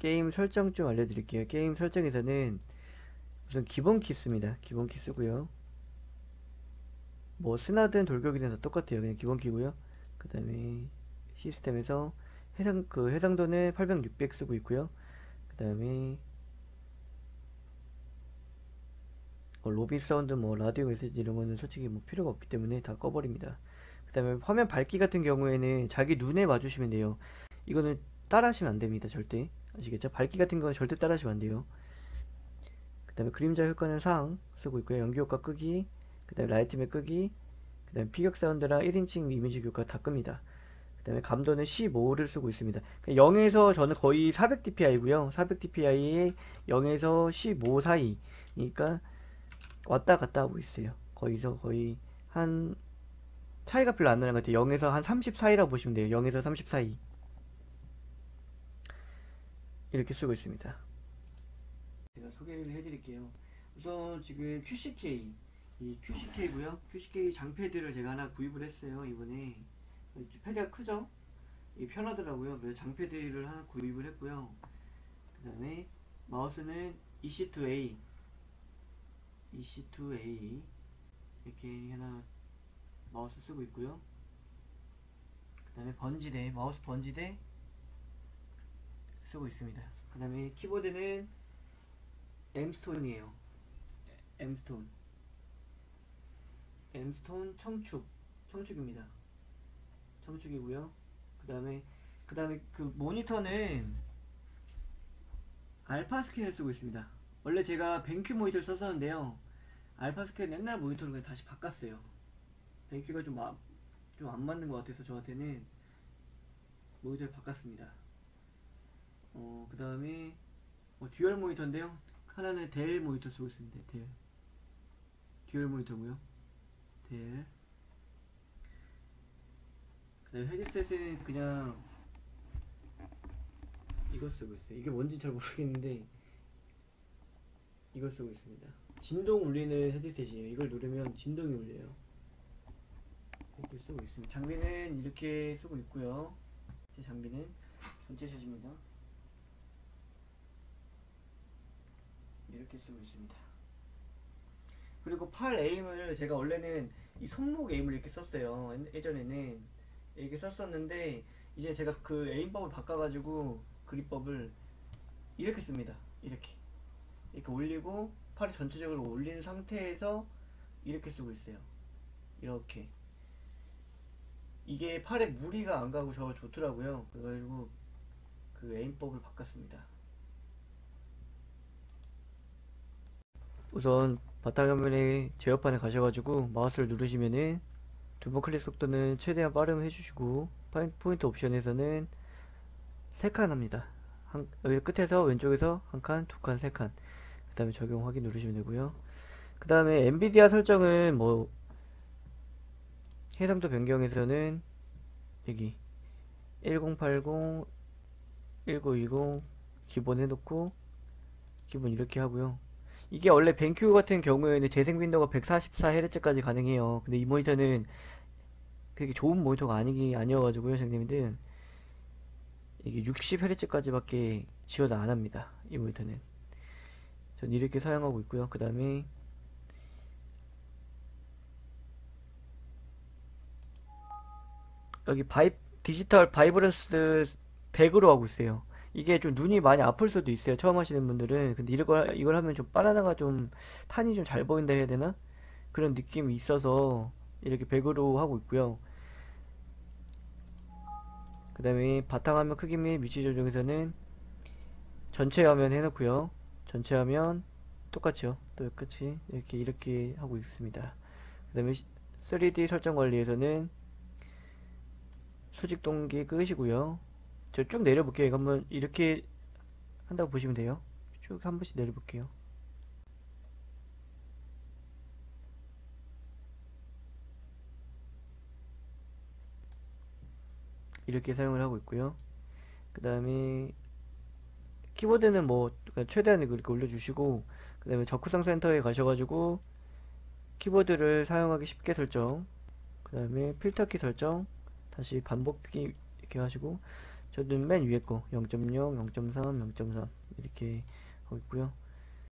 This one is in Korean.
게임 설정 좀 알려드릴게요. 게임 설정에서는 우선 기본 키 씁니다. 기본 키 쓰고요. 뭐 스나든 돌격이든 다 똑같아요. 그냥 기본 키고요. 그 다음에 시스템에서 해상 그 해상도는 800, 600 쓰고 있고요. 그 다음에 어, 로비 사운드 뭐 라디오 메시지 이런 거는 솔직히 뭐 필요가 없기 때문에 다 꺼버립니다. 그 다음에 화면 밝기 같은 경우에는 자기 눈에 맞추시면 돼요. 이거는 따라 하시면 안 됩니다. 절대. 아시겠죠? 밝기 같은 건 절대 따라 하시면 안 돼요. 그 다음에 그림자 효과는 상 쓰고 있고요. 연기 효과 끄기, 그 다음에 light map 끄기, 그 다음에 피격 사운드랑 1인칭 이미지 효과 다 끕니다. 그 다음에 감도는 15를 쓰고 있습니다. 0에서 저는 거의 400dpi고요. 400dpi에 0에서 15 사이. 그러니까 왔다 갔다 하고 있어요. 거기서 거의 한 차이가 별로 안 나는 것 같아요. 0에서 한 30 사이라고 보시면 돼요. 0에서 30 사이. 이렇게 쓰고 있습니다. 제가 소개를 해드릴게요. 우선 지금 QCK 이 QCK고요. QCK 장패드를 제가 하나 구입을 했어요. 이번에 패드가 크죠? 이 편하더라고요. 그래서 장패드를 하나 구입을 했고요. 그 다음에 마우스는 EC2A EC2A 이렇게 하나 마우스 쓰고 있고요. 그 다음에 bungee대 마우스 bungee대 쓰고 있습니다. 그 다음에 키보드는 M스톤이에요. M스톤 M스톤 청축 청축입니다. 청축이고요. 그 다음에 그 다음에 그 모니터는 알파 스캔을 쓰고 있습니다. 원래 제가 벤큐 모니터를 썼었는데요. 알파 스캔 옛날 모니터로 그냥 다시 바꿨어요. 벤큐가 좀 좀 안 맞는 것 같아서 저한테는 모니터를 바꿨습니다. 어, 그 다음에 어, dual 모니터인데요. 하나는 델 모니터 쓰고 있습니다. 델. dual 모니터고요. 델. 그 다음에 헤드셋은 그냥 이거 쓰고 있어요. 이게 뭔지 잘 모르겠는데 이걸 쓰고 있습니다. 진동 울리는 헤드셋이에요. 이걸 누르면 진동이 울려요. 이렇게 쓰고 있습니다. 장비는 이렇게 쓰고 있고요. 제 장비는 전체 샷입니다. 이렇게 쓰고 있습니다. 그리고 팔 에임을 제가 원래는 이 손목 에임을 이렇게 썼어요. 예전에는 이렇게 썼었는데 이제 제가 그 에임법을 바꿔가지고 그립법을 이렇게 씁니다. 이렇게 이렇게 올리고 팔을 전체적으로 올린 상태에서 이렇게 쓰고 있어요. 이렇게 이게 팔에 무리가 안 가고 저 좋더라고요. 그래가지고 그 에임법을 바꿨습니다. 우선 바탕화면에 제어판에 가셔가지고 마우스를 누르시면은 두 번 클릭 속도는 최대한 빠르게 해주시고 포인트 옵션에서는 세 칸 합니다. 한, 여기 끝에서 왼쪽에서 한 칸, 두 칸, 세 칸. 그 다음에 적용 확인 누르시면 되고요. 그 다음에 엔비디아 설정은 뭐 해상도 변경에서는 여기 1080, 1920 기본 해놓고 기본 이렇게 하고요. 이게 원래 벤큐 같은 경우에는 재생 빈도가 144Hz까지 가능해요. 근데 이 모니터는 그렇게 좋은 모니터가 아니기 아니어가지고요, 선생님들 이게 60Hz까지밖에 지원을 안 합니다. 이 모니터는. 전 이렇게 사용하고 있고요. 그 다음에 여기 바이 digital vibrance 100으로 하고 있어요. 이게 좀 눈이 많이 아플 수도 있어요. 처음 하시는 분들은. 근데 이걸, 이걸 하면 좀 바나나가 좀 탄이 좀 잘 보인다 해야 되나? 그런 느낌이 있어서 이렇게 100으로 하고 있고요. 그 다음에 바탕화면 크기 및 위치 조정에서는 전체 화면 해놓고요. 전체 화면 똑같죠. 또 끝이 이렇게 이렇게 하고 있습니다. 그 다음에 3D 설정 관리에서는 수직 동기 끄시고요. 저 쭉 내려볼게요. 이거 한번 이렇게 한다고 보시면 돼요. 쭉 한 번씩 내려볼게요. 이렇게 사용을 하고 있고요. 그 다음에 키보드는 뭐 최대한 이렇게 올려주시고 그 다음에 적구성 센터에 가셔가지고 키보드를 사용하기 쉽게 설정 그 다음에 필터 키 설정 다시 반복기 이렇게 하시고 저는 맨 위에 거 0.0, 0.3, 0.3 이렇게 하고 있고요.